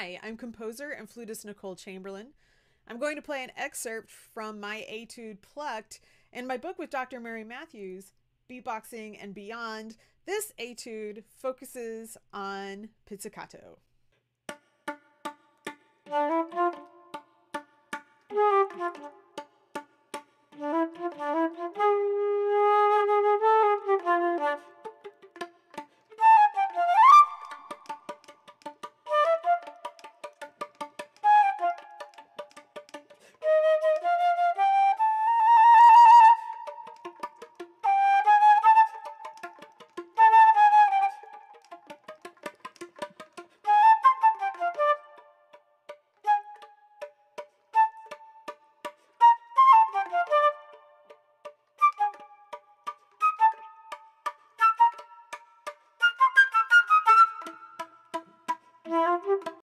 Hi, I'm composer and flutist Nicole Chamberlain. I'm going to play an excerpt from my etude Plucked in my book with Dr. Mary Matthews, Beatboxing and Beyond. This etude focuses on pizzicato.